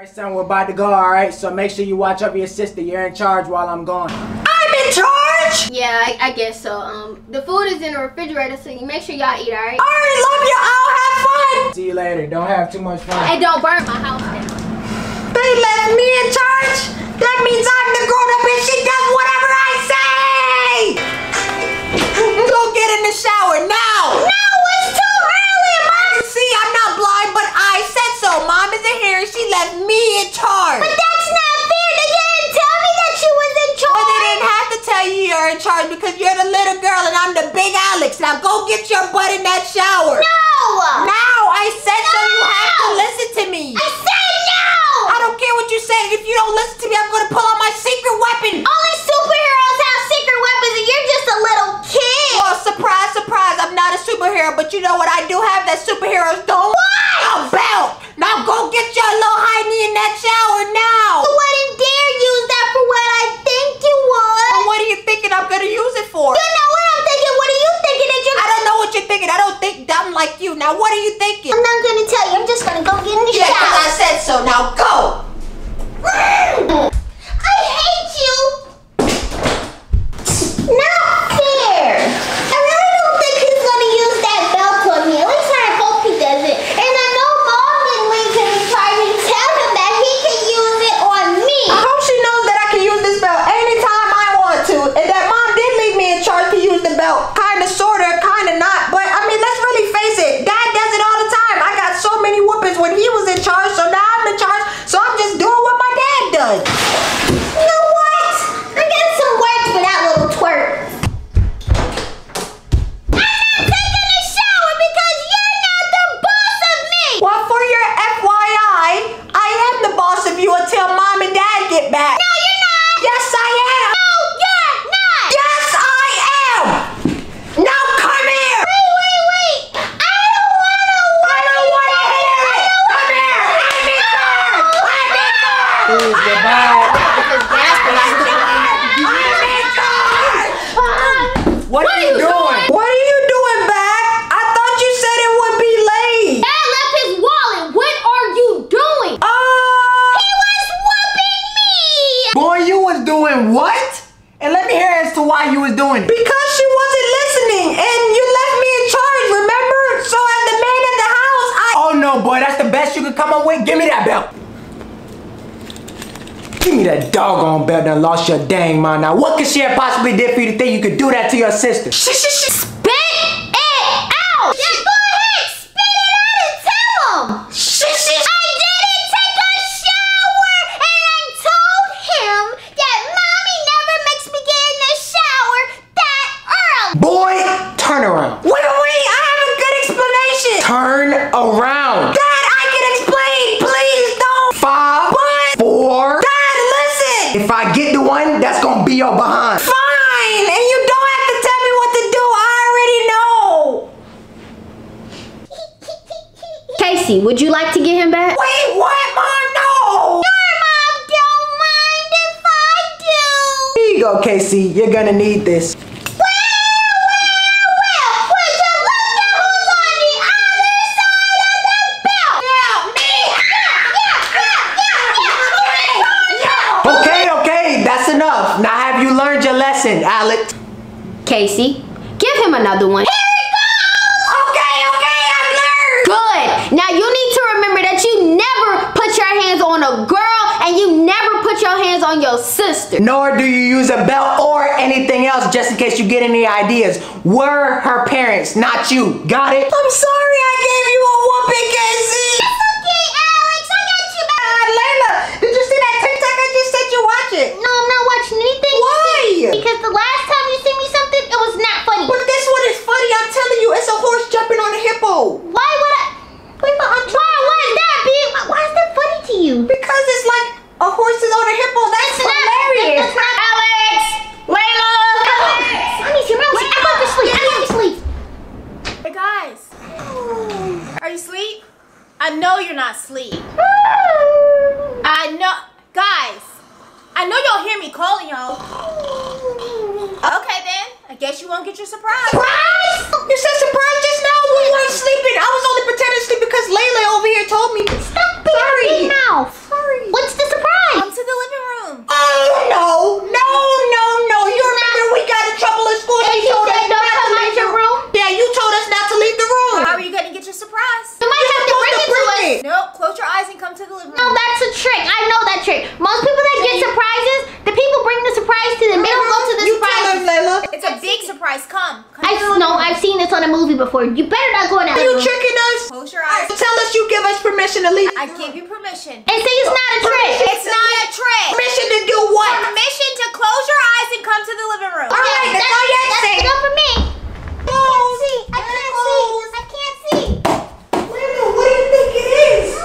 Alright, son, we're about to go, alright? So make sure you watch over your sister. You're in charge while I'm gone. I'm in charge! Yeah, I, I guess so. Um, the food is in the refrigerator, so you make sure y'all eat, alright? Alright, love you. I'll have fun. See you later. Don't have too much fun. And don't burn my house down. They left me in charge. That means I'm the grown up and she does whatever I say. Go get in the shower now. No, it's too early, Mom. See, I'm not blind, but I said so. Mom isn't here and she left me in charge. But that's not fair. They didn't tell me that she was in charge. But they didn't have to tell you you're in charge because you're the little girl and I'm the big Alex. Now go get your butt in that shower. No. Now I said so. You have to listen to me. I said no. I don't care what you say. If you don't listen to me, I'm going to pull out my secret weapon. Only superheroes have secret weapons and you're just a little kid. Well, surprise, surprise. I'm not a superhero, but you know what I do have that superheroes don't? What? A belt. Now go get your little hiney in that shower now. You wouldn't dare use that for what I think you would. Well, what are you thinking I'm going to use it for? You know what I'm thinking. What are you thinking that you're I don't know what you're thinking. I don't think dumb like you. Now, what are you thinking? I'm not going to tell you. I'm just going to go get in the yeah, shower. Yeah, I said so. Now go. I hate you. Not fair. I really don't think he's gonna use that belt on me. At least I hope he doesn't. And I know mom didn't leave him in charge and tell him that he can use it on me. I hope she knows that I can use this belt anytime I want to. And that mom did leave me in charge to use the belt. Kinda, sorta, kinda not. But I mean, let's really face it. Dad does it all the time. I got so many whoopings when he was in charge, so now I'm in charge. So I'm just doing what my dad does. You know what? I got some words for that little twerp. I'm not taking a shower because you're not the boss of me. Well, for your FYI, I am the boss of you until mom and dad get back. No, you're not. Yes, I am. No, you're not. Yes, I am. Now come here. Wait, wait, wait. I don't want to. I don't want to hear it. Come here. I'm in charge. I'm in charge. Please, goodbye. Because that's what I I'm in charge. What, are you doing? What are you doing back? I thought you said it would be late. Dad left his wallet. What are you doing? Oh. He was whooping me. Boy, you was doing what? And let me hear as to why you was doing it. Because she wasn't listening and you left me in charge, remember? So as the man of the house, I Oh no, boy, that's the best you could come up with. Give me that belt. Give me that doggone belt that lost your dang mind. Now, what could she have possibly did for you to think you could do that to your sister? Shh, shh, shh. Spit it out. Yeah, go ahead. Spit it out and tell him. Shh, shh. I didn't take a shower and I told him that mommy never makes me get in the shower that early. Boy, turn around. Wait, wait, I have a good explanation. Turn around. Dad, I can explain. Please don't. Five, What? four. Dad, listen. If I get the one, that's gonna be your behind. Fine, and you don't have to tell me what to do. I already know. Casey, would you like to get him back? Wait, what, Mom? No. Your mom don't mind if I do. Here you go, Casey. You're gonna need this. Well, well, well. Would you look at who's on the other side of the belt? Yeah, me. Yeah, yeah, yeah, yeah, yeah. Okay, okay, that's enough. Now have you learned your lesson, Alex? Casey, give him another one. Here it goes. Okay, okay, I've learned. Good. Now you need to remember that you never put your hands on a girl and you never put your hands on your sister. Nor do you use a belt or anything else just in case you get any ideas. We're her parents, not you. Got it? I'm sorry I gave you a whooping, Casey. It's okay, Alex. I got you back. Layla, did you see that TikTok I just said you watch it? No, I'm not watching anything. Why? Because the last time you sent me something, it was not funny. But this one is funny. I'm telling you, it's a horse jumping on a hippo. Why would I? Wait, but I'm Why would that be? Why is that funny to you? Because it's like a horse is on a hippo. That's hilarious. That's not Alex. Layla. Alex. I need to remember. I got to sleep. I got to sleep. Hey guys, are you asleep? I know you're not asleep. I know, guys. I know y'all hear me calling y'all. Okay then, I guess you won't get your surprise. Surprise? You said surprise just now we weren't sleeping. I was only pretending to sleep because Layla over here told me. Stop sorry. mouth. Sorry. What's the surprise? Come to the living room. Oh no, no, no, no. You remember we got in trouble at school. And she told us not to leave your room. Yeah, you told surprise. You might have to bring it to us. Nope, close your eyes and come to the living room. No, that's a trick. I know that trick. Most people that get surprises, the people bring the surprise to them. They don't go to the you surprise. Tell them, Layla. It's a big surprise. Come. I know. I've seen this on a movie before. You better not go in that Are you tricking us? Close your eyes. Tell us you give us permission to leave. I give you permission. And say it's not a trick. It's not a trick. Permission to do what? Permission to close your eyes and come to the living room. All right, that's, that's all you have to say. For me. Oh, see. Que isso?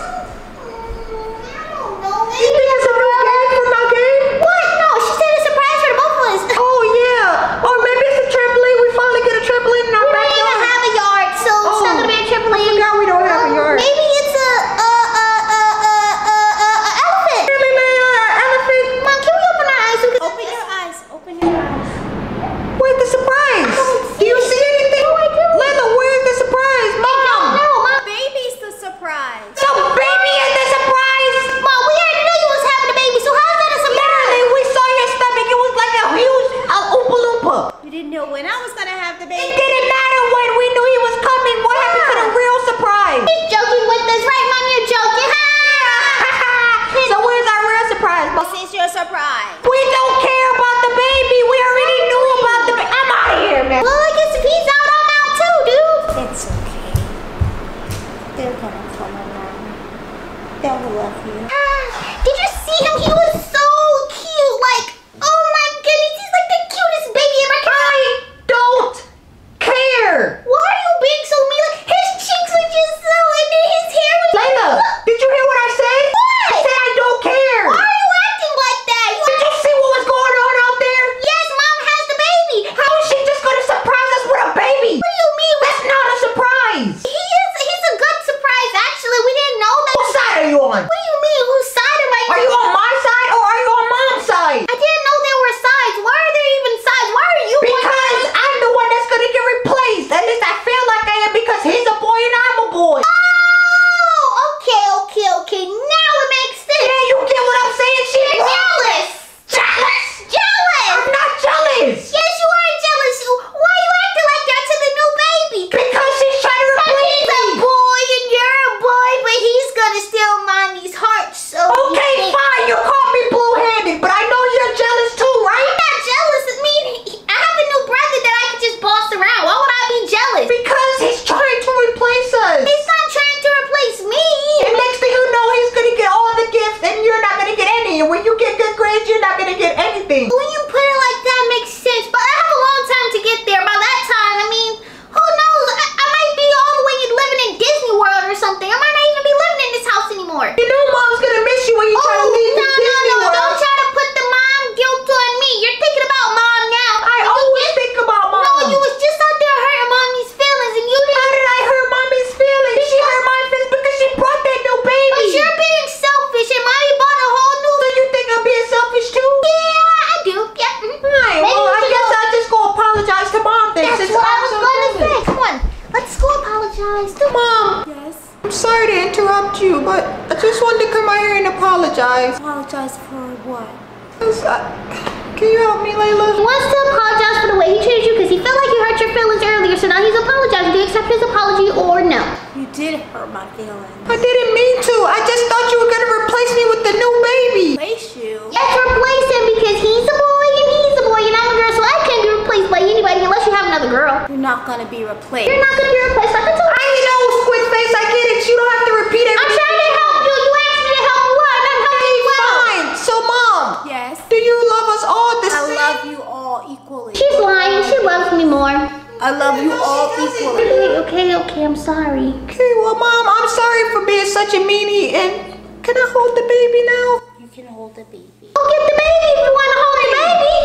equally. She's lying. She loves me more. I love you all equally. Okay, okay, okay. I'm sorry. Okay, well, Mom, I'm sorry for being such a meanie. And can I hold the baby now? You can hold the baby. I'll get the baby if you want to hold the baby.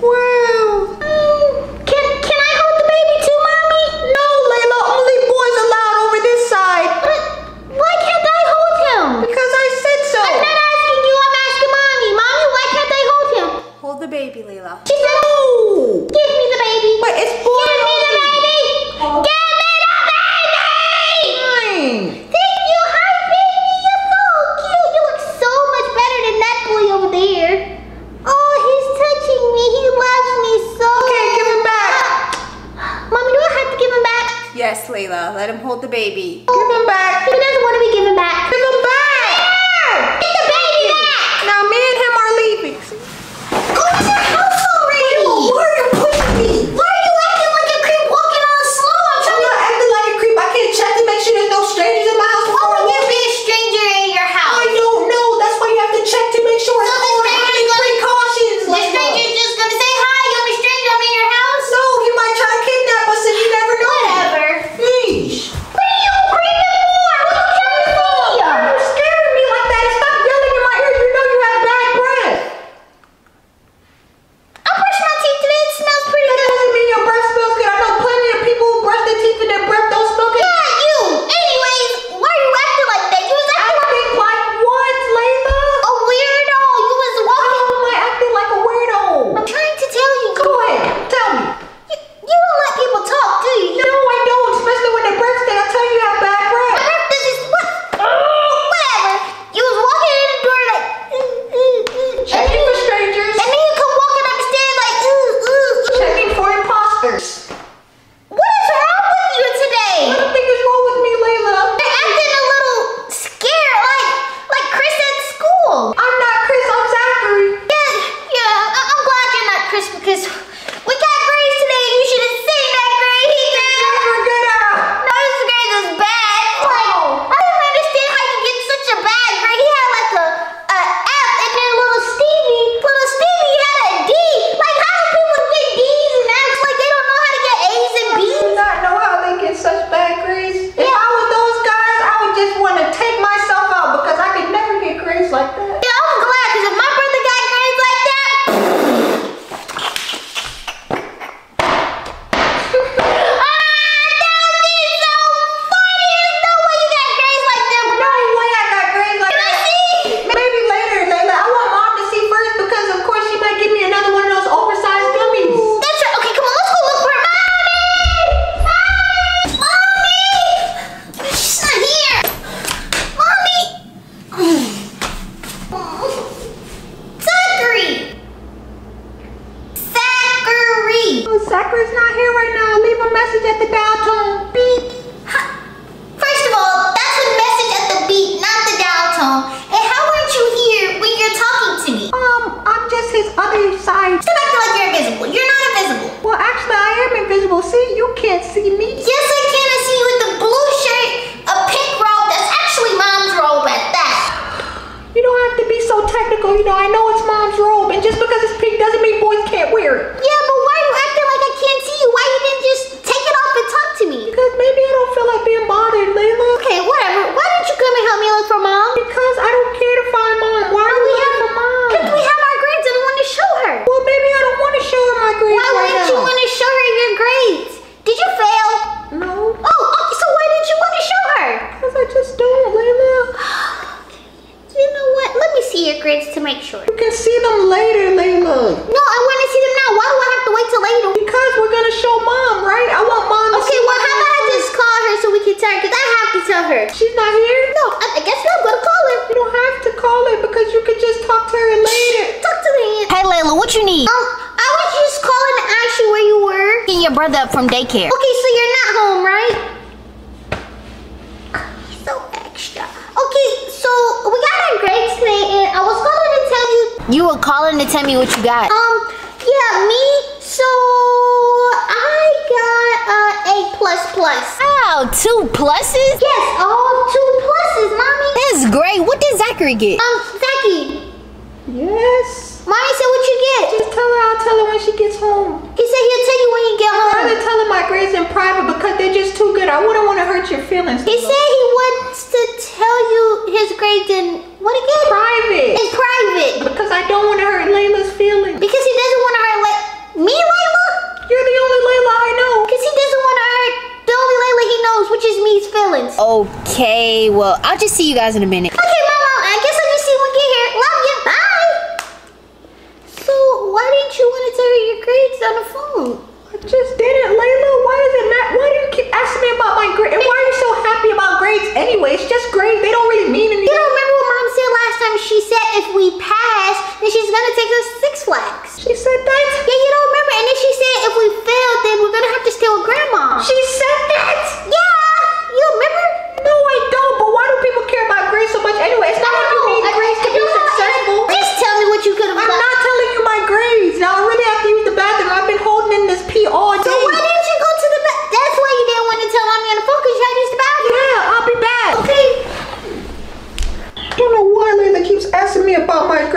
Where baby, Leela. She said, no! Give me the baby! Wait, it's for Give me the baby! Oh. Give me the baby! Fine. Thank you. Hi, baby. You're so cute. You look so much better than that boy over there. Oh, he's touching me. He loves me so Okay, give him back. Mommy, do I have to give him back? Yes, Leela. Let him hold the baby. Oh, give him back. Give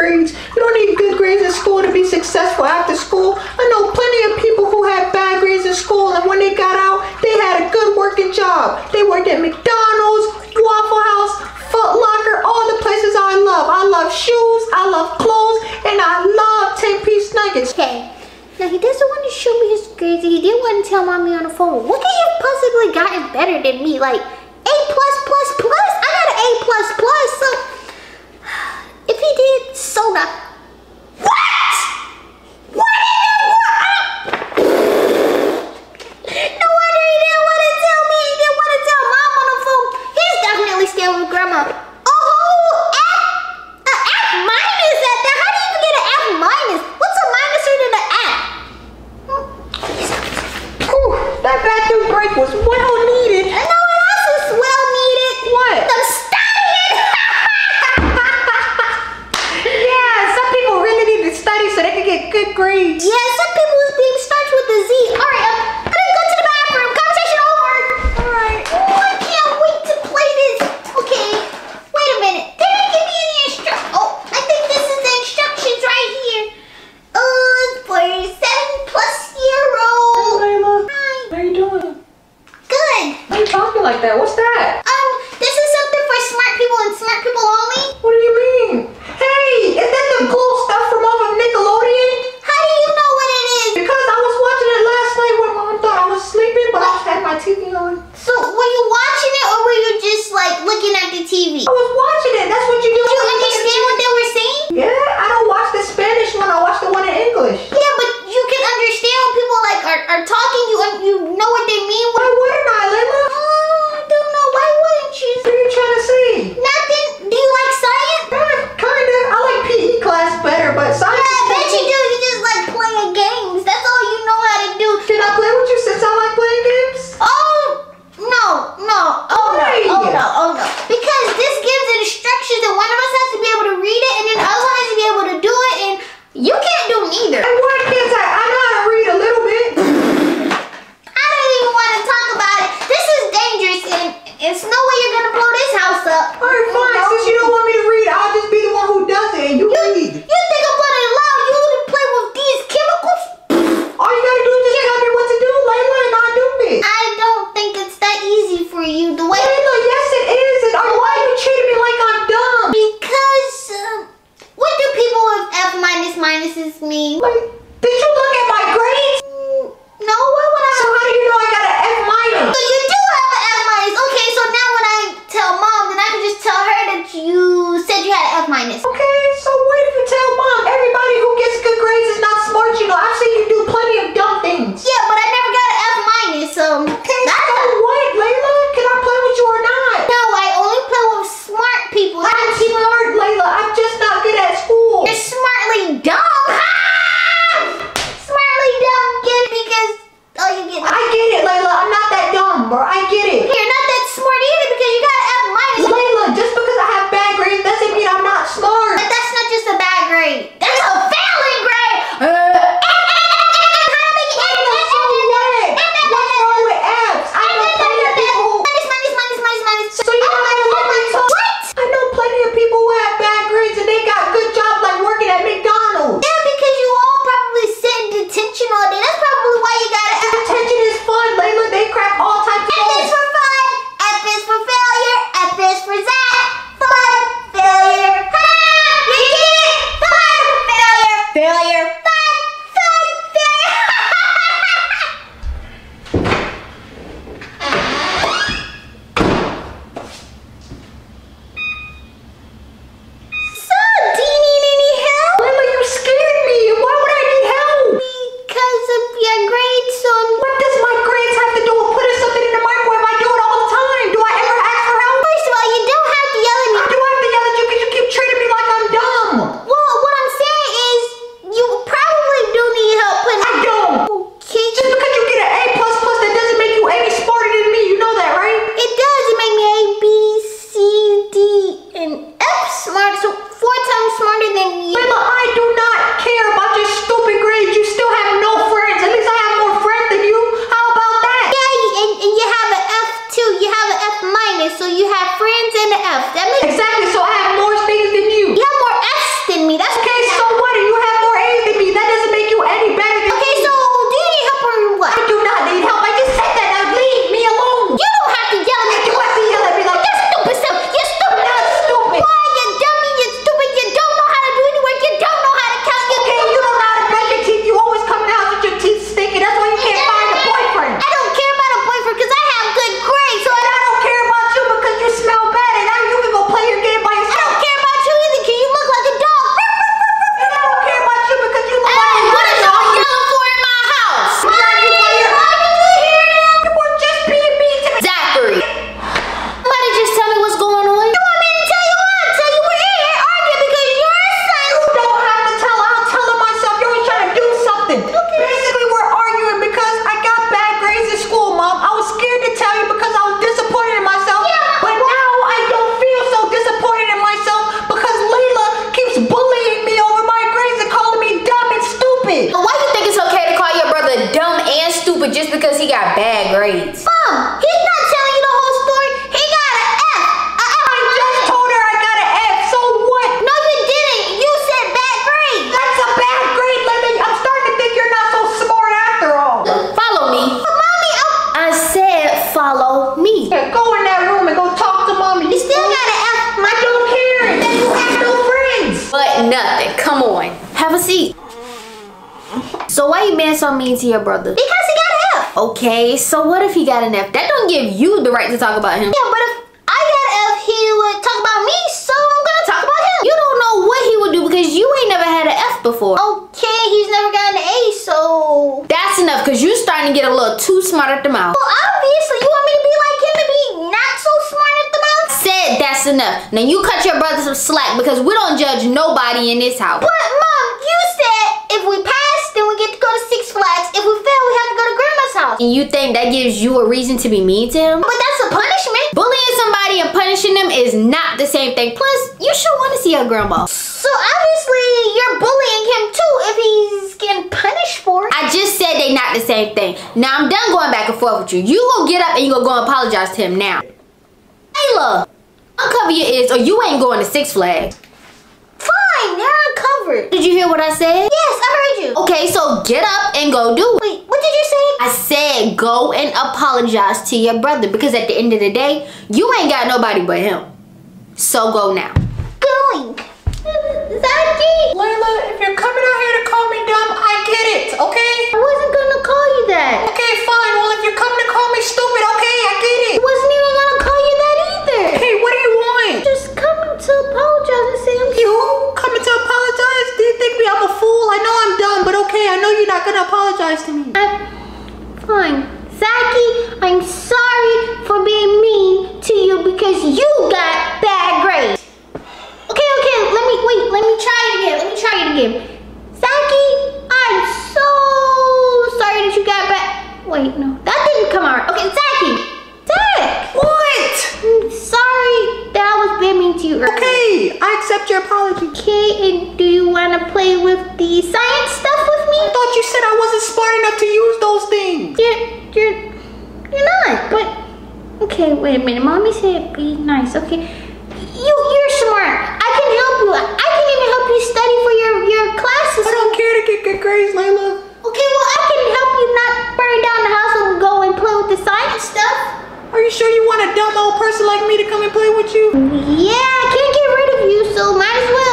grades. You don't need good grades in school to be successful after school. I know plenty of people who had bad grades in school and when they got out, they had a good working job. They worked at McDonald's, Waffle House, Foot Locker, all the places I love. I love shoes, I love clothes, and I love 10-piece nuggets. Okay. Now he doesn't want to show me his grades and he didn't want to tell mommy on the phone, what could you possibly gotten better than me? Like, So why you being so mean to your brother? Because he got an F. Okay, so what if he got an F? That don't give you the right to talk about him. Yeah, but if I got an F, he would talk about me, so I'm gonna talk about him. You don't know what he would do because you ain't never had an F before. Okay, he's never gotten an A, so. That's enough because you're starting to get a little too smart at the mouth. Well, obviously, you want me to be like him and be not so smart at the mouth? Said that's enough. Now you cut your brother some slack because we don't judge nobody in this house. But, Mom, you said if we pass, then we get to go to Six Flags. If we fail, we have to go And you think that gives you a reason to be mean to him? But that's a punishment. Bullying somebody and punishing them is not the same thing. Plus, you should want to see your grandma. So obviously, you're bullying him too if he's getting punished for it. I just said they not the same thing. Now I'm done going back and forth with you. You gonna get up and you gonna go and apologize to him now. Ayla, uncover your ears or you ain't going to Six Flags. Fine, they're uncovered. Did you hear what I said? Yes, I heard you. Okay, so get up and go do it. Wait, what did you say? I said go and apologize to your brother because at the end of the day, you ain't got nobody but him. So go now. Going. Zaki, Layla, if you're coming out here to call me dumb, I get it, okay? I wasn't gonna call you that. Okay, fine. Well, if you're coming to call me stupid, okay, I get it. I wasn't even gonna call you that either. Okay, what do you want? Just coming to apologize and say I'm You coming to apologize? Do you think me I'm a fool? I know I'm dumb, but okay, I know you're not gonna apologize to me. I'm fine. Zaki, I'm sorry for being mean to you because you got bad grades. Okay, okay, let me wait, let me try it again. Let me try it again. Zaki, I'm so sorry that you got bad. Wait, no, that didn't come out. Okay, Zaki, Zach, What? I'm sorry that I was being mean to you earlier. Okay, I accept your apology. Okay, and do you want to play with the science stuff with me? I thought you said I wasn't smart enough to use those things. You're, you're, you're not. But okay, wait a minute. Mommy said be nice. Okay, you, you're smart. I can help you. I can even help you study for your your classes. I don't care to get good grades, Layla. Okay, well I can help you not burn down the house and go and play with the science stuff. Are you sure you want a dumb old person like me to come and play with you? Yeah, I can't get rid of you, so might as well.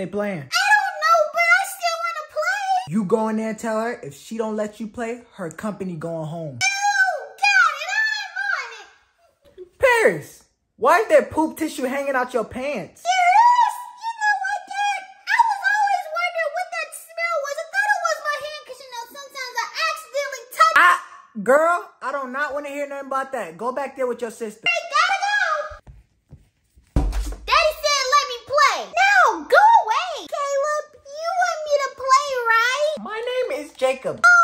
they playing? I don't know, but I still want to play. You go in there and tell her if she don't let you play, her company going home. Paris, why is there poop tissue hanging out your pants? Yeah. Girl, I do not want to hear nothing about that. Go back there with your sister. Jacob.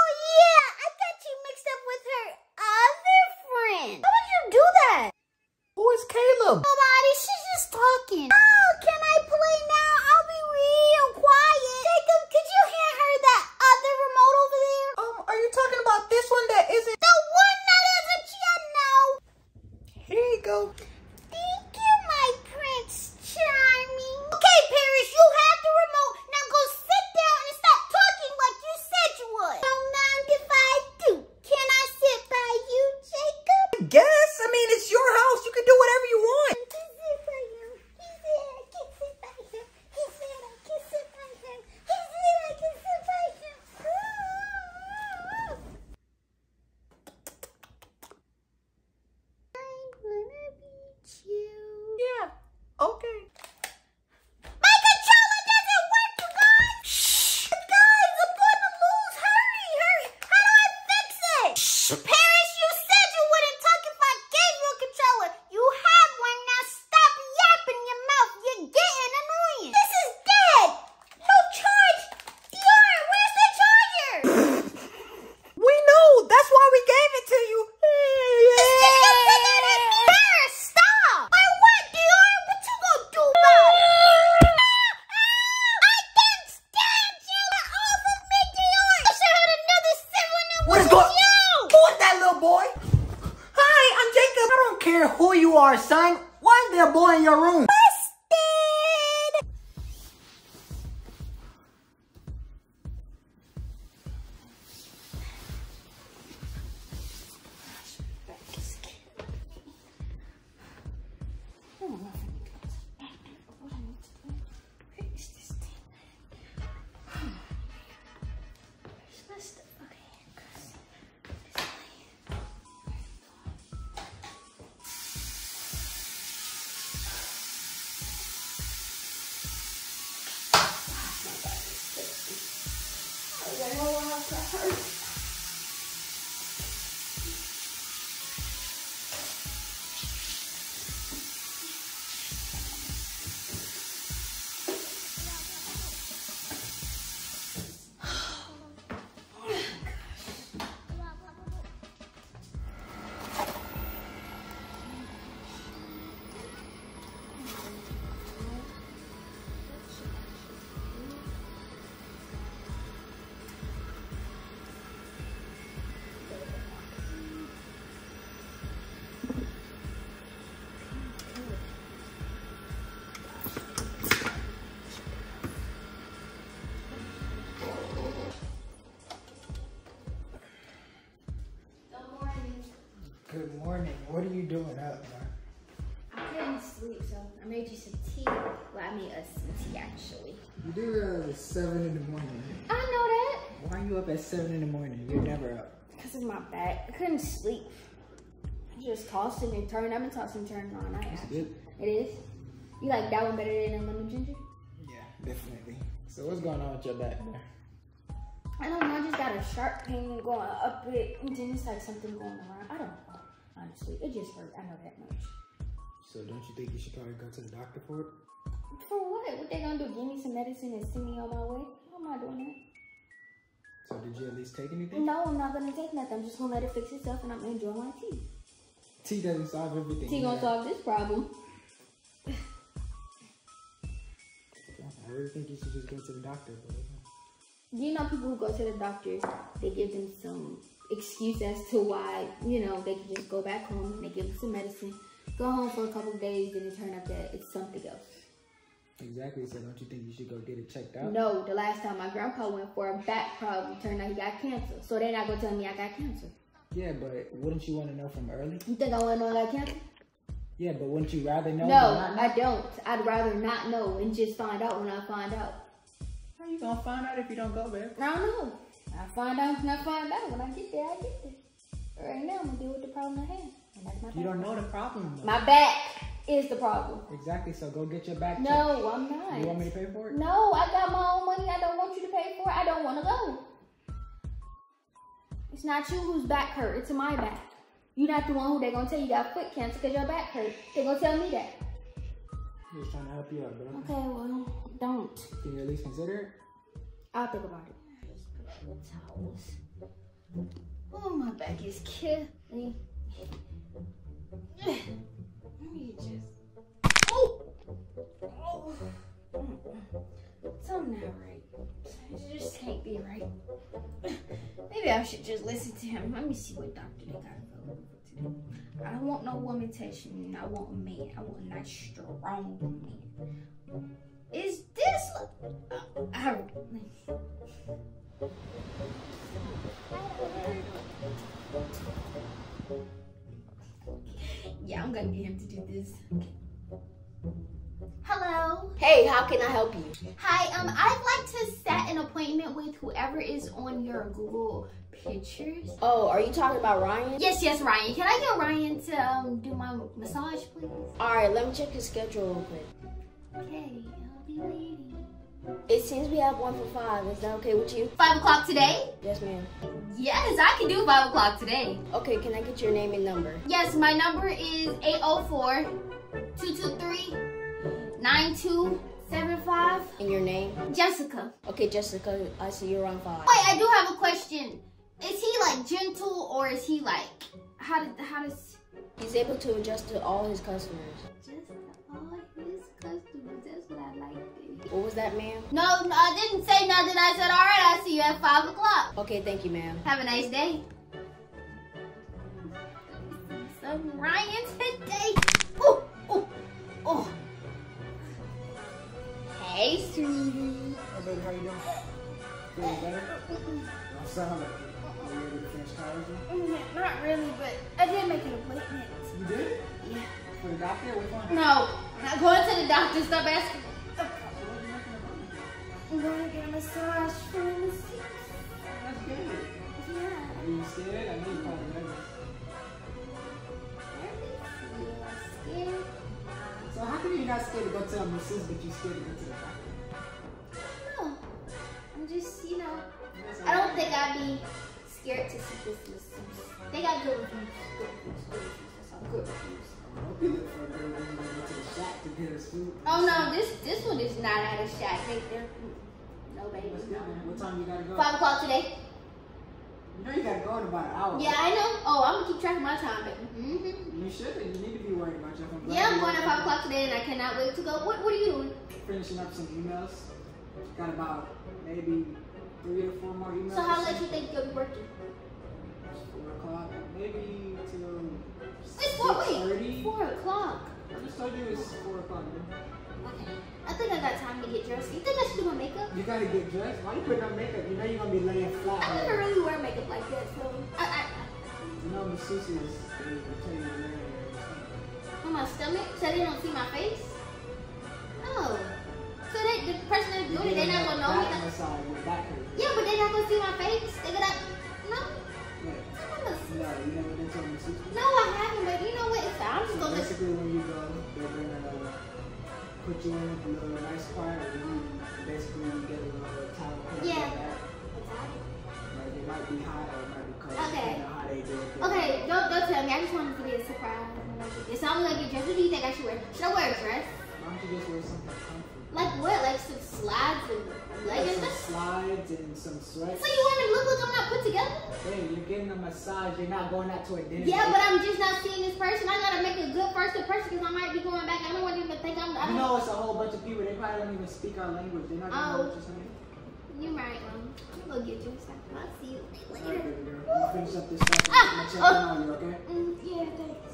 care who you are, son. Why is there a boy in your room? tossing and turning. I've been tossing and turning all night. It's You like that one better than lemon ginger? Yeah, definitely. So what's going on with your back there? I don't know. I just got a sharp pain going up it, and then it's like something going around. I don't know. Honestly, it just hurt. I know that much. So don't you think you should probably go to the doctor for it? For what? What they gonna do? Give me some medicine and send me on my way? How am I doing that? So did you at least take anything? No, I'm not gonna take nothing. I'm just gonna let it fix itself and I'm gonna enjoy my tea. Tea doesn't solve everything. Tea gonna solve this problem. I really think you should just go to the doctor. But, You know, people who go to the doctor, they give them some excuse as to why, you know, they can just go back home and they give them some medicine, go home for a couple days, and it turn out that it's something else. Exactly, so don't you think you should go get it checked out? No, the last time my grandpa went for a back problem, turned out he got cancer. So they're not going to tell me I got cancer. Yeah, but wouldn't you want to know from early? You think I wanna know I got cancer? Yeah, but wouldn't you rather know? No, than not know? I don't. I'd rather not know and just find out when I find out. How you gonna find out if you don't go, babe? I don't know. I find out when I find out. When I get there, I get there. Right now, I'm gonna deal with the problem I have. And that's my You don't know the problem. Though. My back is the problem. Exactly. So go get your back checked. No, I'm not. You want me to pay for it? No, I got my own money. I don't want you to pay for it. I don't want to go. It's not you whose back hurt. It's my back. You're not the one who they're gonna tell you got foot cancer because your back hurt. They're gonna tell me that. Just trying to help you out, bro. Okay, well, don't. Can you at least consider it? I'll think about it. Oh, my back is killing me. Let me just. Oh! Oh! Something not right. It just can't be right. Maybe I should just listen to him. Let me see what doctor they got. I don't want no woman touching me. I want a man. I want a nice, strong man. Is this? Uh, I, yeah, I'm gonna get him to do this. Hello. Hey, how can I help you? Hi. Um, I'd like to set an appointment with whoever is on your Google Pictures. Oh, are you talking about Ryan? Yes, yes, Ryan. Can I get Ryan to um do my massage, please? All right, let me check his schedule real quick. Okay, I'll be waiting. It seems we have one for five. Is that okay with you? Five o'clock today? Yes, ma'am. Yes, I can do five o'clock today. Okay, can I get your name and number? Yes, my number is 804 223 9275. And your name? Jessica. Okay, Jessica, I see you're on five. Wait, I do have a question. Is he like gentle or is he like how did how does He's able to adjust to all his customers. just all his customers? That's what I like. What was that, ma'am? No, no, I didn't say nothing. I said, all right, I'll see you at five o'clock. Okay, thank you, ma'am. Have a nice day. Some Ryan today. Oh, oh, oh. Hey, sweetie. Hey, baby, how you doing? Feeling better? I'm sound like you. Ready to finish college? Mm, Not really, but I did make an appointment. You did? Yeah. For the doctor? Which one? No, not going to the doctor. Stop asking. I'm going to get a massage for the That's good. Yeah. Are you scared? I know you probably nervous. Scared. So how come you're not scared to go to a masseuse, but you're scared to go to just, you know, I don't think I'd be scared to see this masseuse. They got good reviews. Good reviews. Good reviews. That's all good reviews. I hope you look for a girl when you go to the shop to get her food. Oh no, this this one is not out of shack. They, they're no baby. What time you gotta go? Five o'clock today. You know you gotta go in about an hour. Yeah, I know. Oh, I'm gonna keep track of my time, baby. Mm-hmm. You should. You need to be worried about your phone. Yeah, I'm going at five o'clock today, and I cannot wait to go. What What are you doing? Finishing up some emails. Got about maybe three or four more emails. So how late do you think you'll be working? Four o'clock. Maybe till It's four. six Wait, thirty. four o'clock. I just told you it's four o'clock. Man. Okay. I think I got time to get dressed. You think I should do my makeup? You gotta get dressed. Why you putting on makeup? You know you're gonna be laying flat. I never really wear makeup like that, so I, I, You know will tell you to on on my stomach, so they don't see my face. No. So they, the person doing it, they're not gonna know me. Back That, massage with back hurt. yeah, but they're not gonna see my face. They're gonna, no. Wait, no, you never been to a masseuse? No, I haven't, but you know what? It's fine. I'm just So gonna. basically, when you go, they're gonna uh, put you in a little nice part, and you basically you get a little towel Yeah. your. Like it might be hot or it might be cold. Okay. You know how they do it. Okay, don't don't tell me. I just wanted to be a surprise. So I'm gonna get dressed. What do you think I should wear? Should I wear a dress? Why don't you just wear something? Like what? Like some slides and Like leggings? some slides and some sweats. So you want me to look like I'm not put together? Hey, you're getting a massage. You're not going out to a dinner. Yeah, but I'm just not seeing this person. I gotta make a good first impression because I might be going back. I don't want them to think I'm. I You know, it's a whole bunch of people. They probably don't even speak our language. They're not gonna know Oh. what you're saying. you right. Um, I'm gonna get you second. I'll see you All right, later. baby girl. You finish up this stuff. Ah, I'm gonna check oh. on you, okay? Mm, yeah, thanks.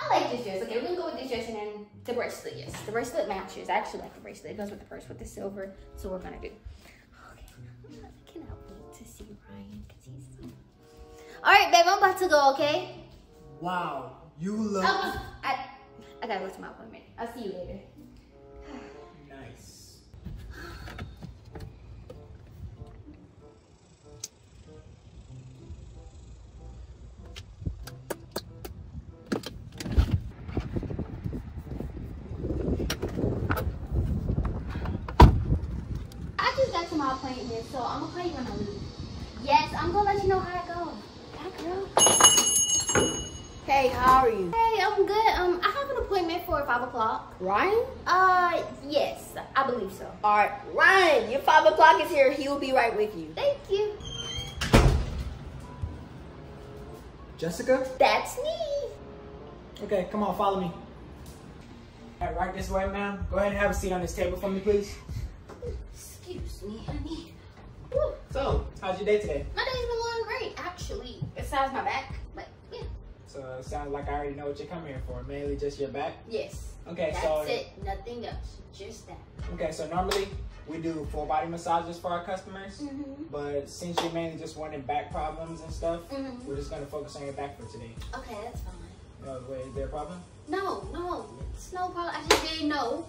I like this dress. Okay, we're gonna go with this dress and then the bracelet. Yes, the bracelet matches. I actually like the bracelet. It goes with the purse with the silver. So we're gonna do. Okay, I cannot wait to see Ryan because he's. All right, babe. I'm about to go. Okay. Wow, you look I was. I. I gotta go to my appointment. I'll see you later. Got to appointment, so I'm gonna call you when I leave. Yes, I'm gonna let you know how it goes. Bye, girl. Hey, how are you? Hey, I'm good. Um, I have an appointment for five o'clock. Ryan? Uh, yes, I believe so. All right, Ryan, your five o'clock is here. He will be right with you. Thank you. Jessica? That's me. Okay, come on, follow me. All right, right this way, ma'am. Go ahead and have a seat on this table for me, please. Excuse me, honey. Whew. So, how's your day today? My day's been going great, actually. Besides my back, but yeah. So, it sounds like I already know what you're coming here for. Mainly just your back. Yes. Okay, That's so it. Nothing else. Just that. okay, so normally we do full body massages for our customers, Mm-hmm. but since you're mainly just wanting back problems and stuff, Mhm. we're just gonna focus on your back for today. Okay, that's fine. No, wait, is there a problem? No, no, it's no problem. I just didn't know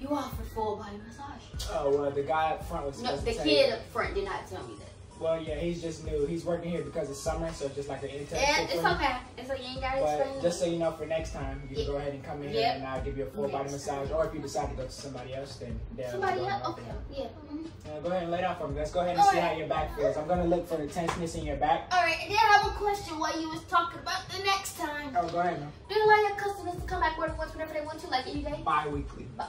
you offer full body massage. Oh, well, the guy up front was No, the to kid up front did not tell me that. Well, yeah, he's just new. He's working here because it's summer, so just like an intern. Yeah, it's okay. It's like you ain't gotta explain. But just so you know, for next time, you can Yeah. go ahead and come in here and I'll give you a full body Next massage. time. Or if you decide to go to somebody else, then Somebody else? Okay, yeah. mhm. Uh, go ahead and lay down for me. Let's go ahead and see Alright. how your back feels. I'm gonna look for the tenseness in your back. All right, and then I have a question while you was talking about the next time. Oh, go ahead, man. Do you allow your customers to come back once whenever they want to, like any day? Bi-weekly. Bi-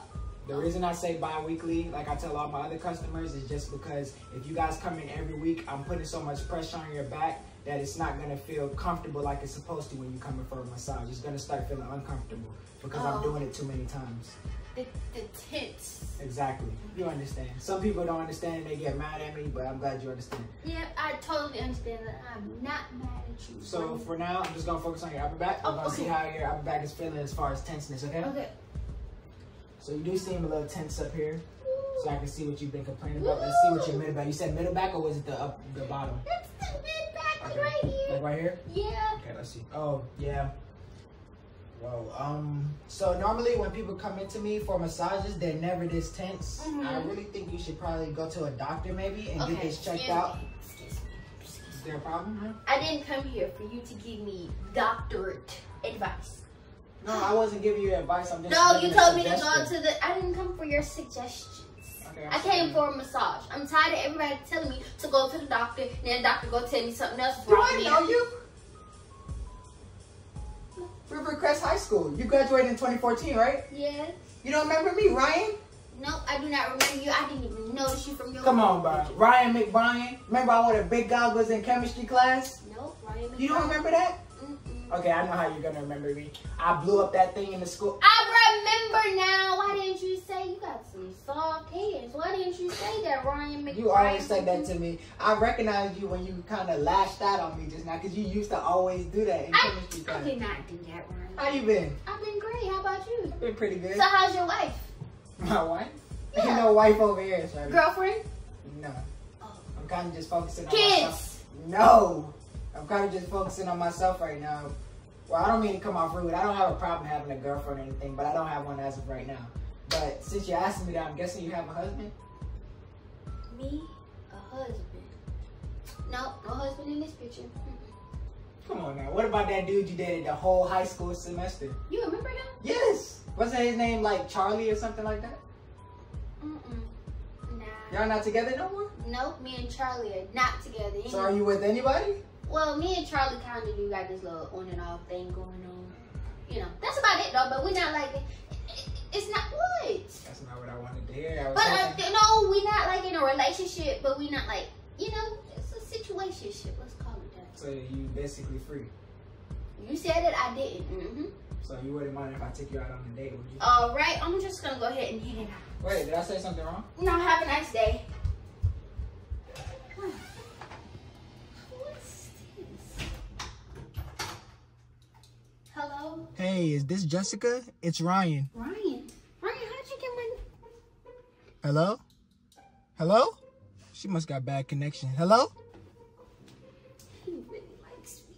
The reason I say bi-weekly, like I tell all my other customers, is just because if you guys come in every week, I'm putting so much pressure on your back that it's not gonna feel comfortable like it's supposed to when you come in for a massage. It's gonna start feeling uncomfortable because I'm Oh. doing it too many times. The, the tense. Exactly. You understand. Some people don't understand they get mad at me, but I'm glad you understand. Yeah, I totally understand that. I'm not mad at you. So for now, I'm just gonna focus on your upper back. We're Oh, gonna see how your upper back is feeling as far as tenseness, okay? okay. So you do seem a little tense up here, so I can see what you've been complaining about. Let's see what your middle back. You said middle back or was it the up, the bottom? That's the mid back Okay. right here. Like right here? Yeah. Okay, let's see. Oh, yeah. Whoa. Um. So normally when people come into me for massages, they're never this tense. I Mhm. really think you should probably go to a doctor maybe and Okay. get this checked excuse out. me, Excuse me. Excuse me. Is there a problem? Huh? I didn't come here for you to give me doctorate advice. No, I wasn't giving you advice. I'm just. No, you told me to go to the. I didn't come for your suggestions. Okay, I came for a massage. I'm tired of everybody telling me to go to the doctor, and then the doctor go tell me something else Do I know you? Rivercrest High School. You graduated in 2014, right? Yes. You don't remember me, Ryan? No, I do not remember you. I didn't even notice you from your. Come on, bro. Ryan McBrien. Remember I wore the big goggles in chemistry class? No, Ryan. You don't remember that? Okay, I know how you're gonna remember me. I blew up that thing in the school. I remember now. Why didn't you say you got some soft hands? Why didn't you say that, Ryan McBride? You always said that to me. I recognized you when you kind of lashed out on me just now because you used to always do that in I, chemistry I class. did not do that, Ryan. How you been? I've been great. How about you? Been pretty good. So how's your wife? My wife? Yeah. Ain't no wife over here, sorry. Girlfriend? No. Oh. I'm kind of just focusing on myself. Kids? No. I'm kind of just focusing on myself right now. Well, I don't mean to come off rude. I don't have a problem having a girlfriend or anything, but I don't have one as of right now. But since you're asking me that, I'm guessing you have a husband? Me? A husband? No, no husband in this picture. Come on now. What about that dude you dated the whole high school semester? You remember him? Yes. Wasn't his name like Charlie or something like that? Mm-mm. Nah. Y'all not together no more? Nope, me and Charlie are not together. Anymore. So are you with anybody? well, me and Charlie kind of do got this little on and off thing going on. You know, that's about it though. But we're not like it's not what. That's not what I wanted to hear. but uh, no, we're not like in a relationship. But we're not like you know, it's a situationship. Let's call it that. So you basically free. You said it. I didn't. Mm -hmm. So you wouldn't mind if I took you out on a date, would you? All right. I'm just gonna go ahead and hit it out. Wait, did I say something wrong? No. Have a nice day. Hey, is this Jessica? It's Ryan. Ryan? Ryan, how'd you get my... Hello? Hello? She must got bad connection. Hello? He really likes me.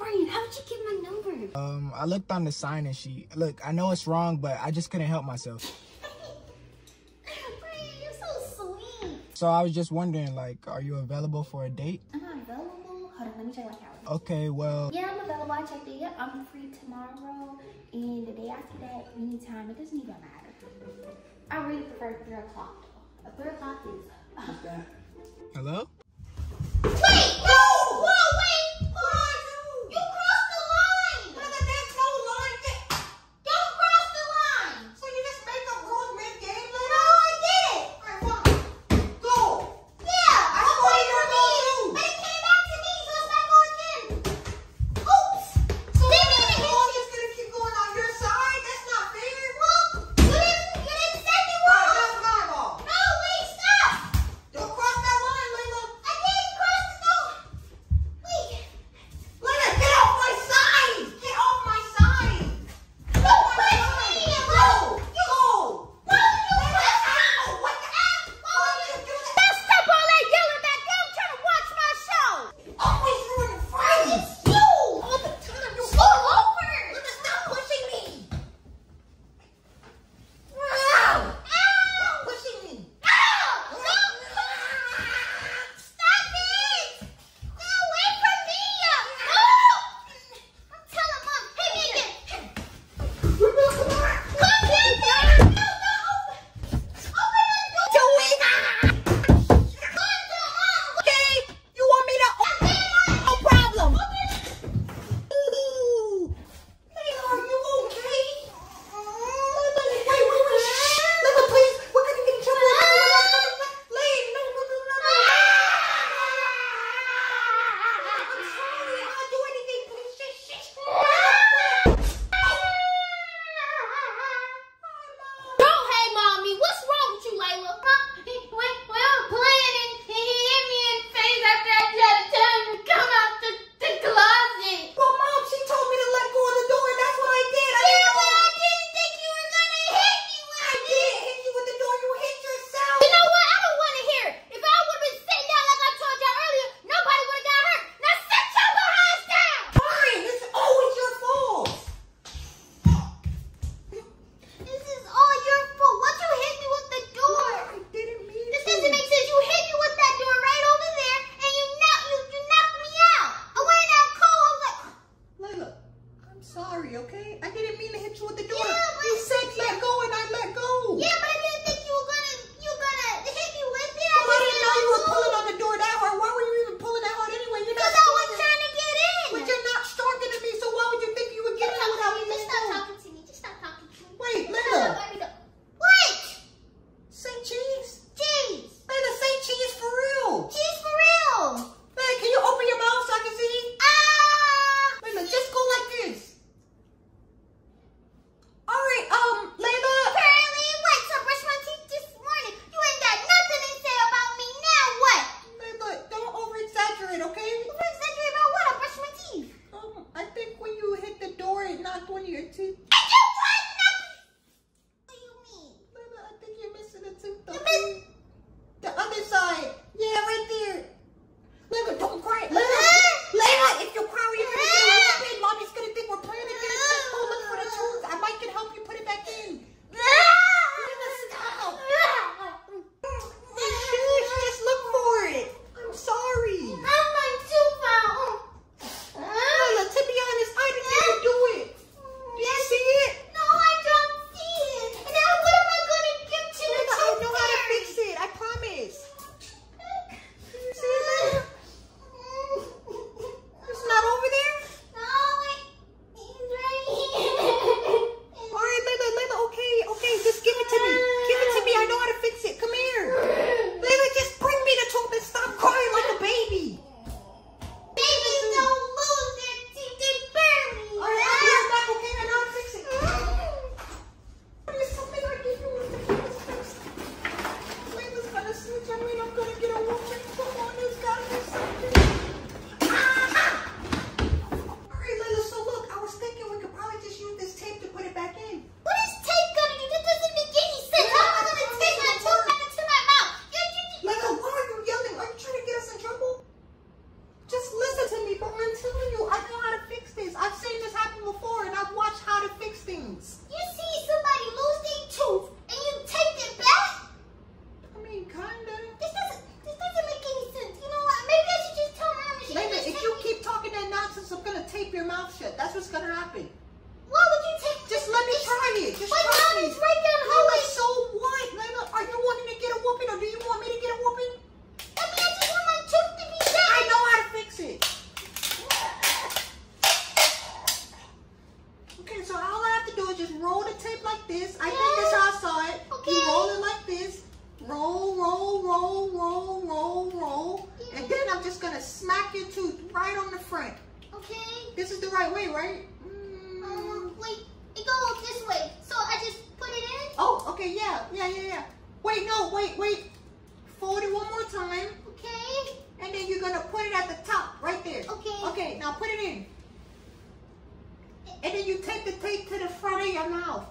Ryan, how'd you get my number? Um, I looked on the sign and sheet. Look, I know it's wrong, but I just couldn't help myself. Ryan, you're so sweet. So I was just wondering, like, are you available for a date? I'm not available. Hold on, let me check my calendar. Okay, well... Yeah watch it Yep, I'm free tomorrow and the day after that, anytime. It doesn't even matter. I really prefer 3 o'clock though. 3 o'clock is... Uh, Hello? Put it in. And then you take the tape to the front of your mouth.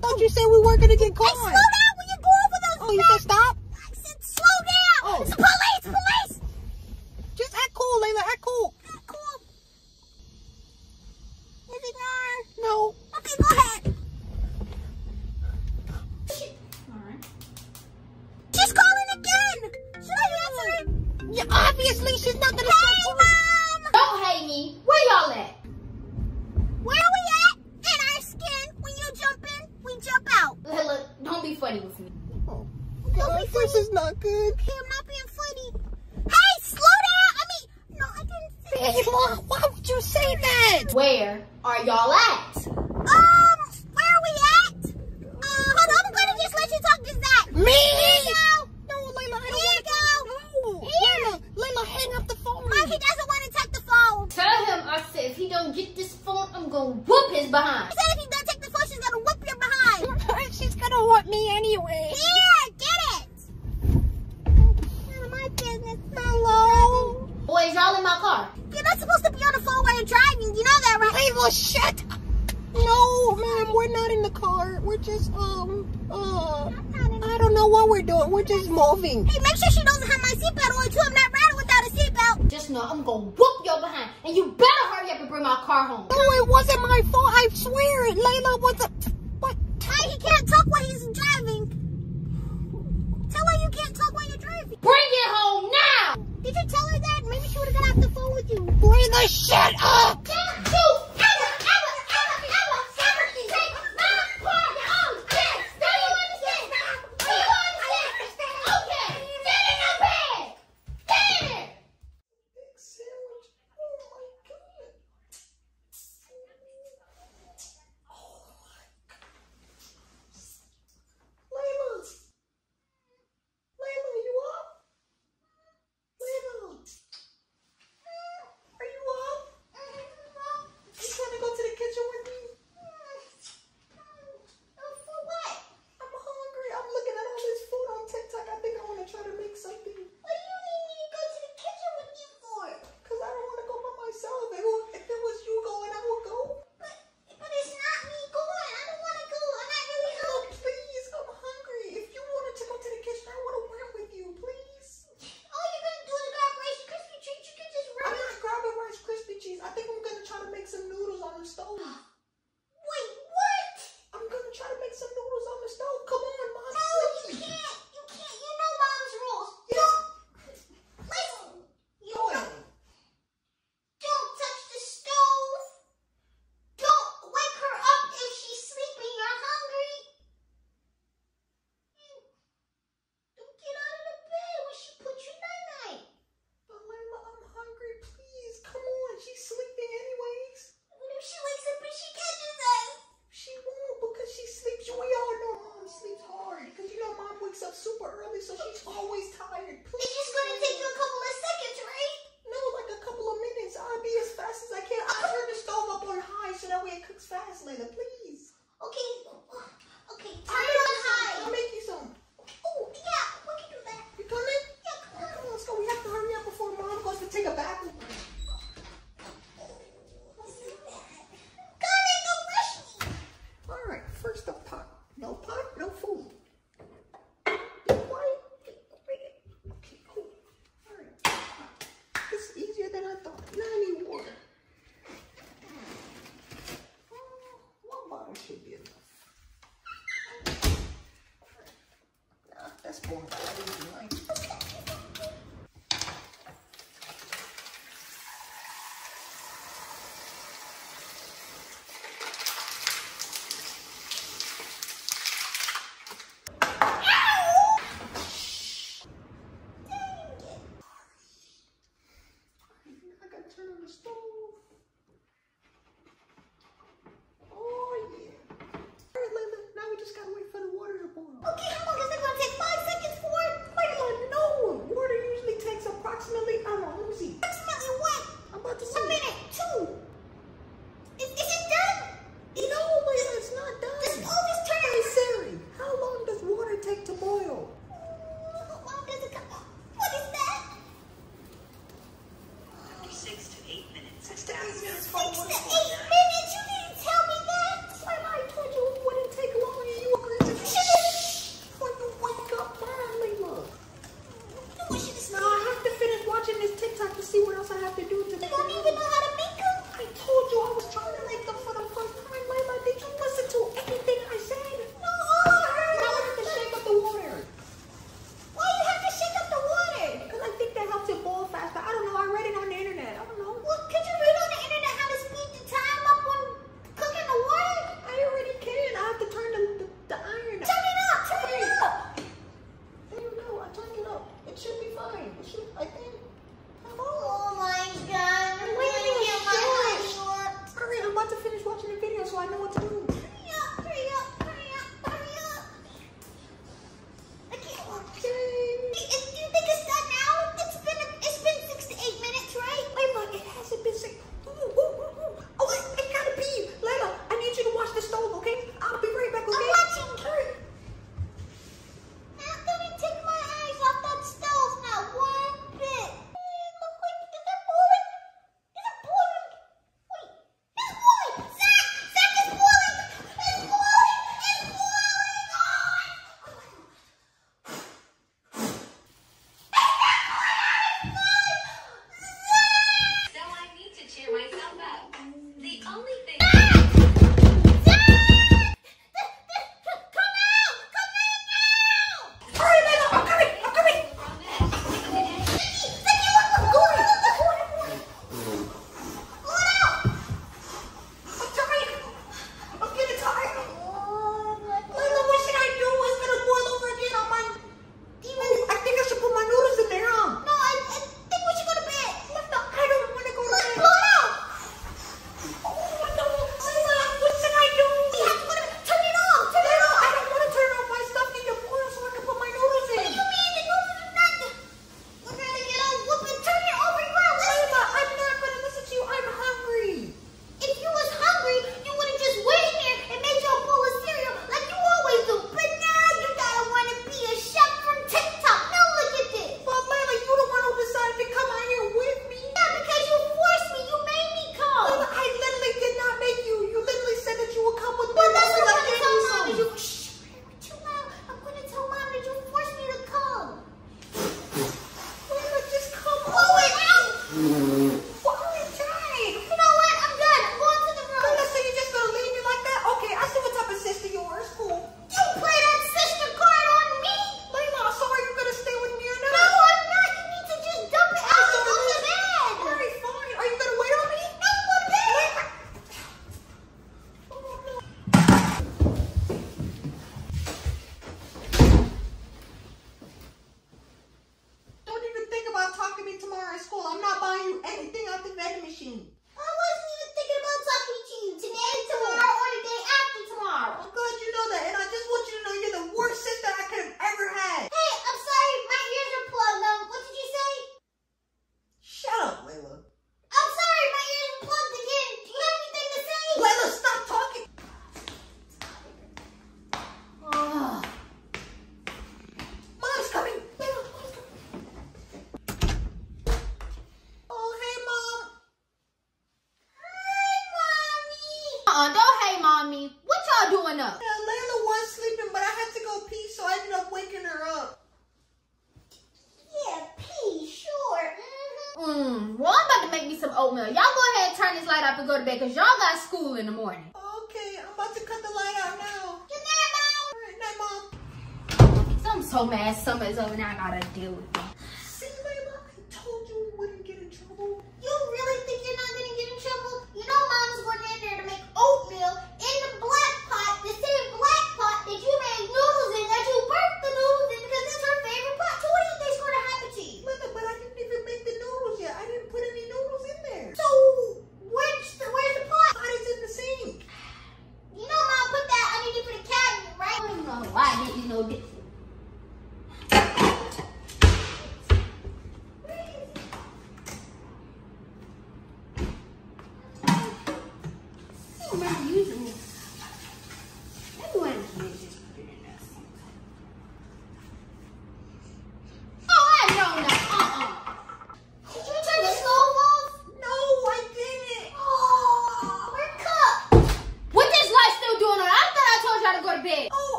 thought you said we weren't going to get caught. Hey, slow down when you go over those Oh, you said stop?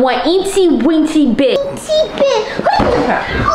one, one, eensy bit. Eensy bit.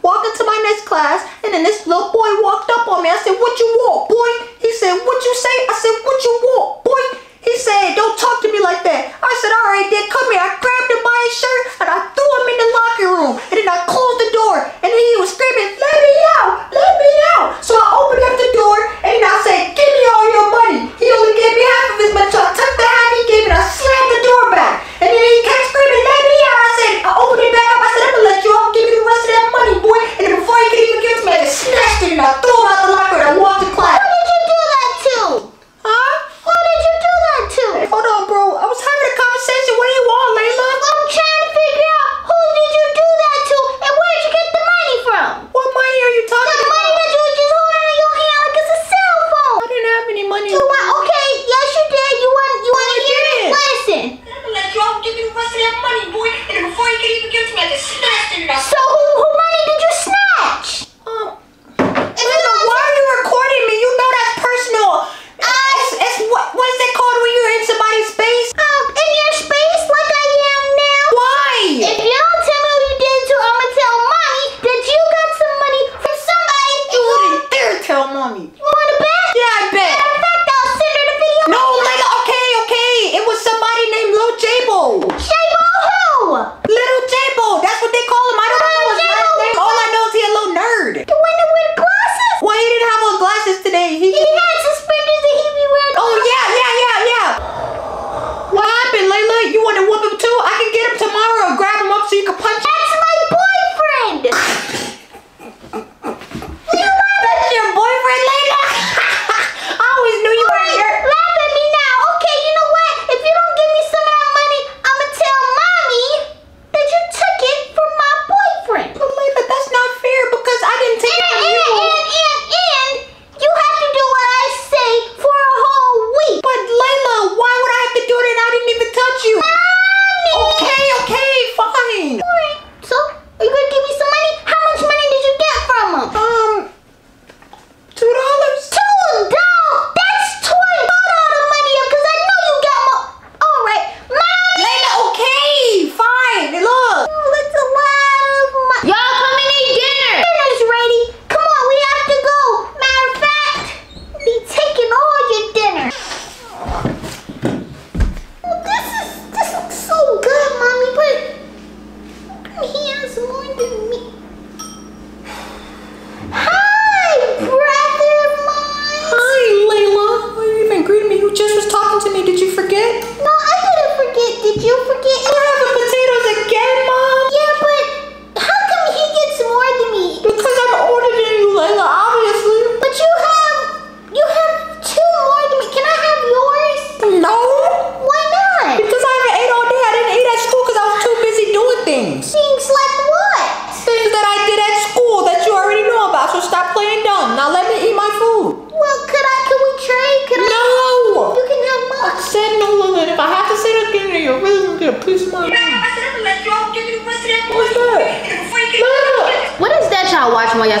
walking into my next class, and then this little boy walked up on me. I said, what you want, boy? He said, what you say? I said, what you want, boy? He said, don't talk to me like that. I said, all right, then come here. I grabbed him by his shirt and I threw him in the locker room. And then I closed the door and then he was screaming, let me out, let me out. So I opened up the door and then I said, give me all your money. He only gave me half of his money. So I took the half he gave me and I slammed the door back. And then he kept screaming, let me out. I said, I opened it back up. I said, I'm going to let you out. Give me the rest of that money, boy. And then before he could even give it to me, I just snatched it and I threw him out the locker and I walked So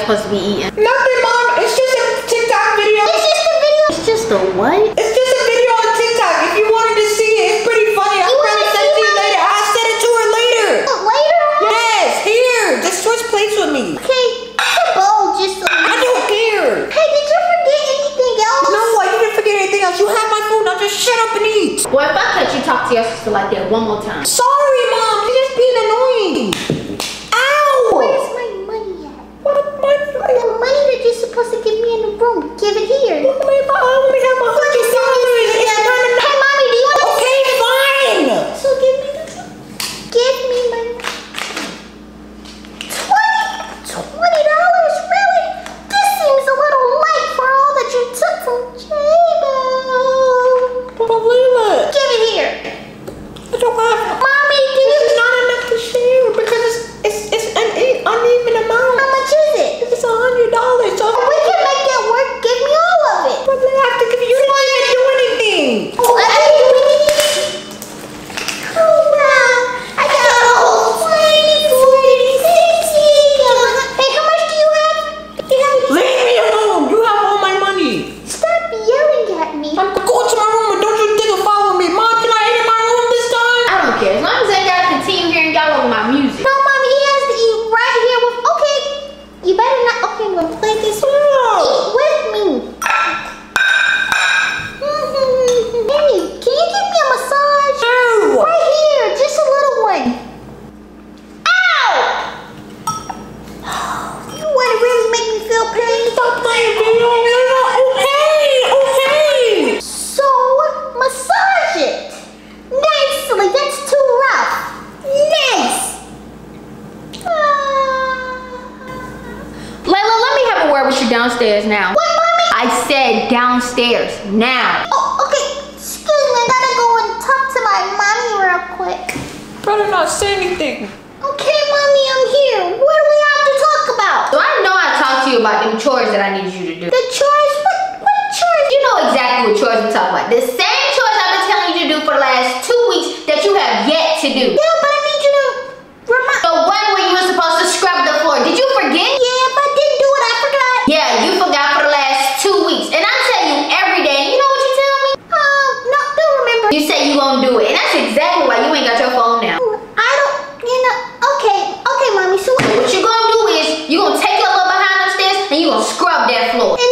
supposed to be eating? Gonna scrub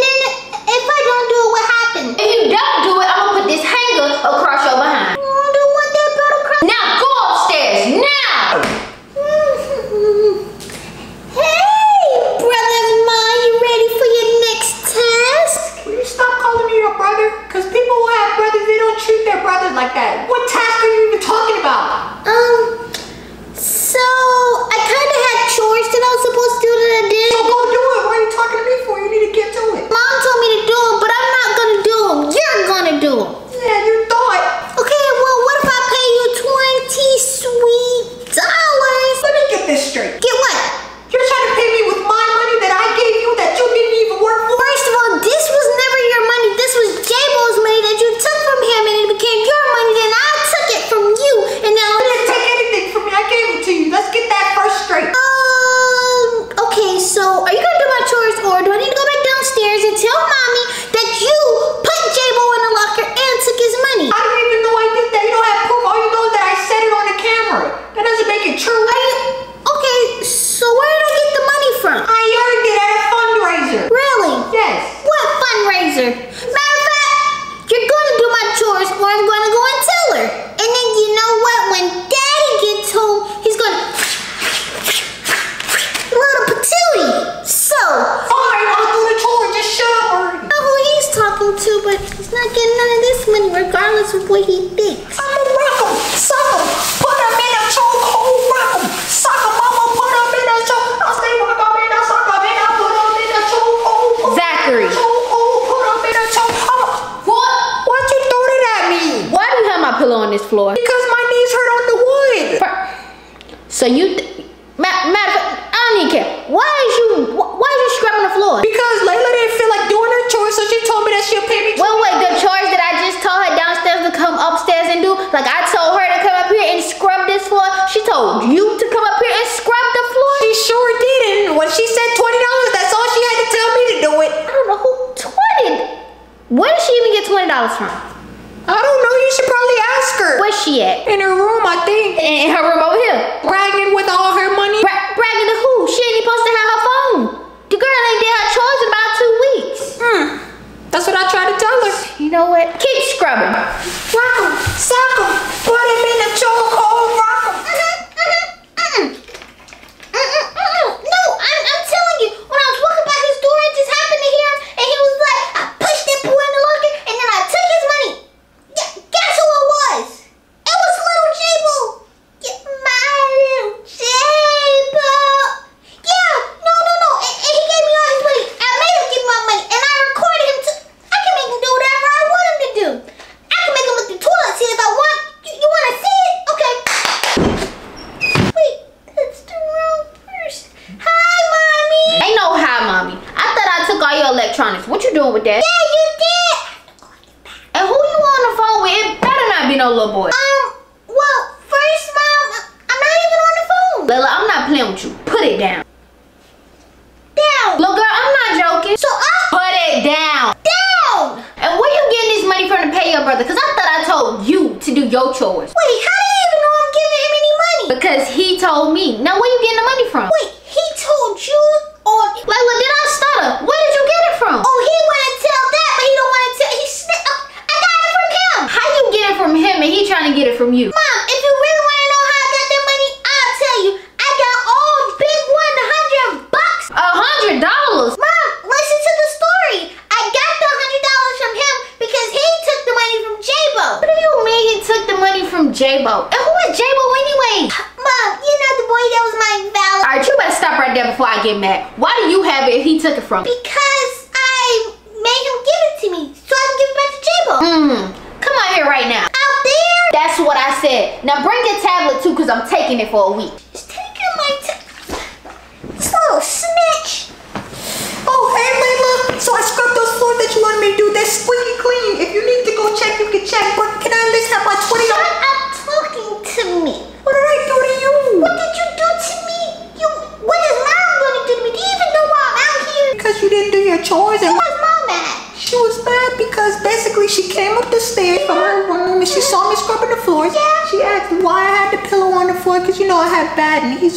because I made him give it to me so I can give it back to J-Bo. Mm, come out here right now. Out there? That's what I said. Now bring your tablet too because I'm taking it for a week.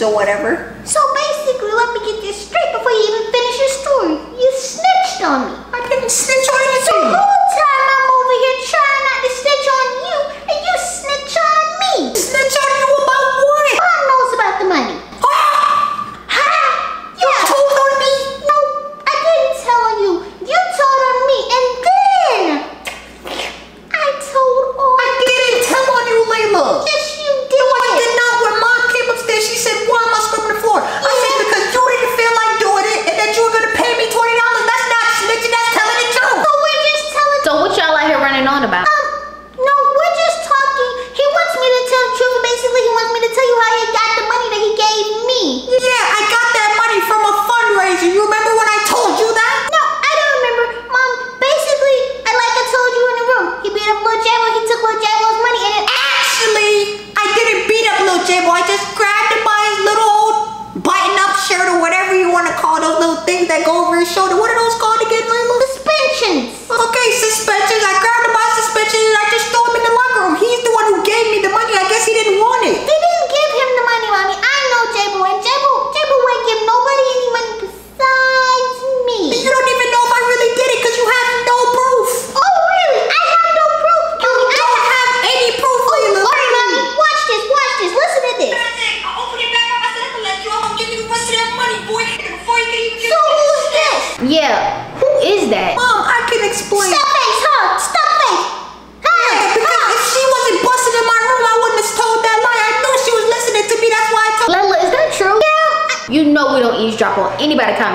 So whatever.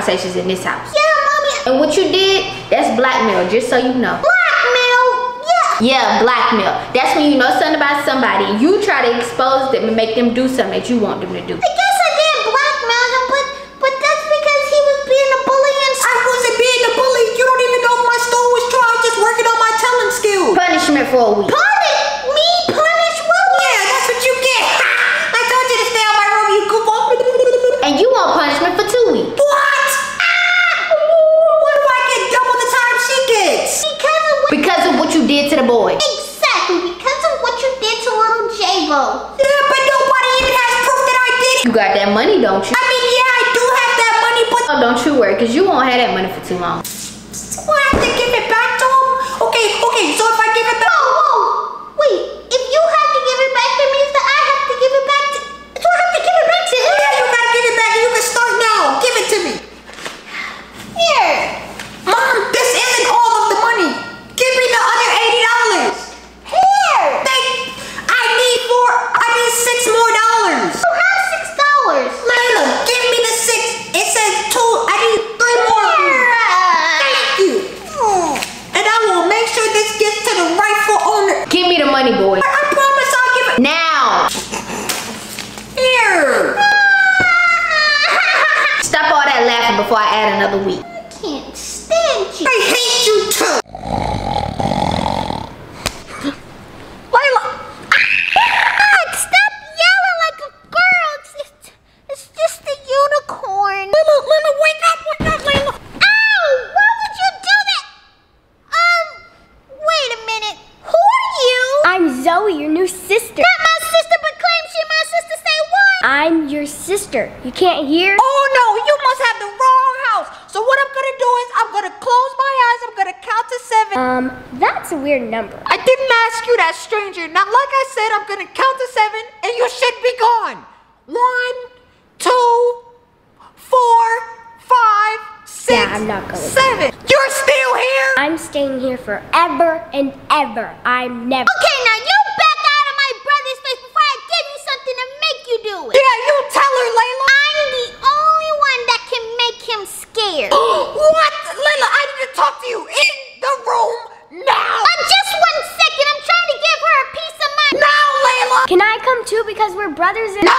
conversations in this house. Yeah, mommy. And what you did, that's blackmail, just so you know. Blackmail? Yeah. Yeah, blackmail. That's when you know something about somebody. You try to expose them and make them do something that you want them to do. Have that money for too long. do I have to give it back to him? Okay, okay, so if I give it back. Whoa, whoa. Wait, if you have to give it back, that means that I have to give it back to. Do I have to give it back to him? Yeah, you gotta give it back and you can start now. Give it to me. Here. Mom, this isn't all of the money. Give me the other $80. Here. They, I need four, I need six more dollars. You have six dollars. Layla, give me the six. It says two, I need three more. of you. Thank you. And I will make sure this gets to the rightful owner. Give me the money, boy. I promise I'll give it. Now. Here. Stop all that laughing before I add another week. Can't stand you. I hate you too. Layla. God, stop yelling like a girl. It's, it's, it's just a unicorn. Layla, Layla, wake up, wake up, Layla. Ow! Why would you do that? Um, wait a minute. Who are you? I'm Zoe, your new sister. Not my sister, but claim she my sister. Say what? I'm your sister. You can't hear? Oh no, you must have the wrong house. So what I'm gonna do is I'm gonna close my eyes. I'm gonna count to seven. Um, that's a weird number. I didn't ask you that, stranger. Now, like I said, I'm gonna count to seven, and you should be gone. One, two, four, five, six, Yeah, I'm not going. seven. You're still here. I'm staying here forever and ever. I'm never. Okay, now you back out of my brother's face before I give you something to make you do it. Yeah, you tell her, Layla. I'm the only one that can make him scared. what, Layla? I need to talk to you in the room now. Uh, just one second. I'm trying to give her a piece of mind. Now, Layla. Can I come too because we're brothers and No,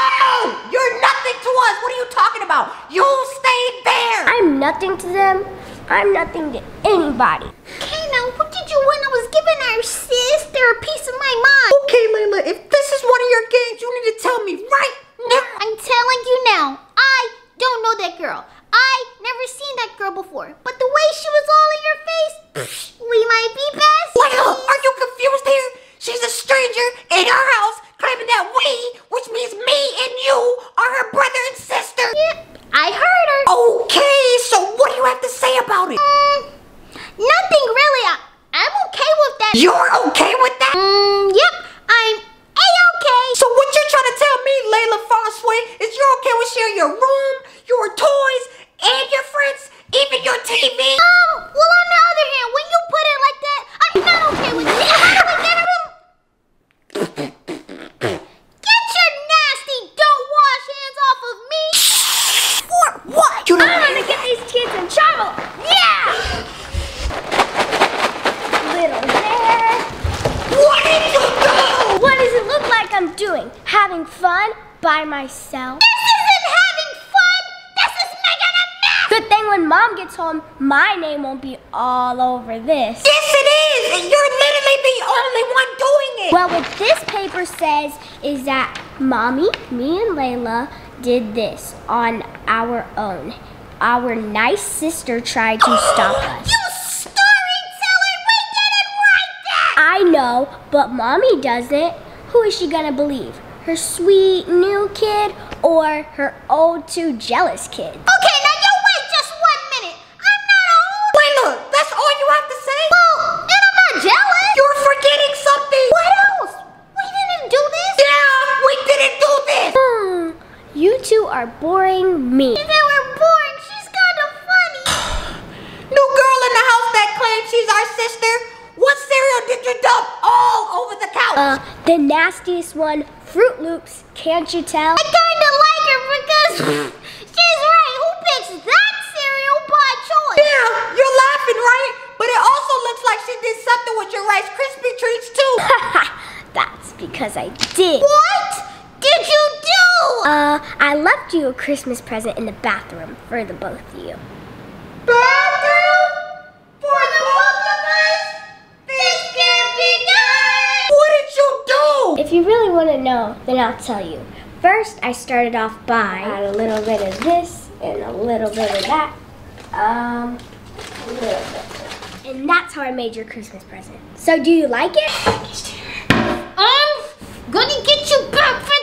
you're nothing to us. What are you talking about? You stay there. I'm nothing to them. I'm nothing to anybody. Okay, now what did you want? I was giving our sister a piece of my mind. Okay, Layla, if this is one of your games, you need to tell me right now. I'm telling you now, I don't know that girl. I never seen that girl before. But the way she was all in your face, we might be best. Layla, are you confused here? She's a stranger in our house claiming that we, which means me and you, are her brother and sister. Yep, I heard her. Okay, so what do you have to say about it? Mm, nothing really. I, I'm okay with that. You're okay with that? Mm, yep, I'm a-okay. So what you're trying to tell me, Layla Fossway, is you're okay with sharing your room, your toys, and your friends, even your TV? Um, well, on the other hand, when you put it like that, I'm not okay with it. How do we get it? Get your nasty, don't wash hands off of me. For what? You know, I'm gonna get these kids in trouble. Yeah. Little bear. what did you do? What does it look like I'm doing? Having fun by myself? This isn't having fun. This is making a mess. Good thing when mom gets home, my name won't be all over this. Yes, it is, and you're literally the only one doing it. Well, what this paper says is that mommy, me, and Layla did this on our own. Our nice sister tried to oh, stop us. You storyteller, we didn't write that. I know, but mommy doesn't. Who is she gonna believe? Her sweet new kid or her old too jealous kid? Okay, now you wait just one minute. I'm not old. Layla, that's all you have to say? Well, and I'm not jealous. You're forgetting something. What else? We didn't do this. Yeah, we didn't do this. Hmm, you two are boring me. They were boring. She's kind of funny. New girl in the house that claims she's our sister. What cereal did you dump all over the couch? Uh, the nastiest one, Froot Loops, can't you tell? I kind of like her because she's right. Who picks that cereal by choice? yeah, you're laughing, right? But it also looks like she did something with your Rice Krispie treats too. That's because I did. What did you do? Uh, I left you a Christmas present in the bathroom for the both of you. Bathroom for the both of us. This can't be good. What did you do? If you really want to know, then I'll tell you. First, I started off by add a little bit of this and a little bit of that. Um, a little bit. And that's how I made your Christmas present. So do you like it? Um, gonna get you back for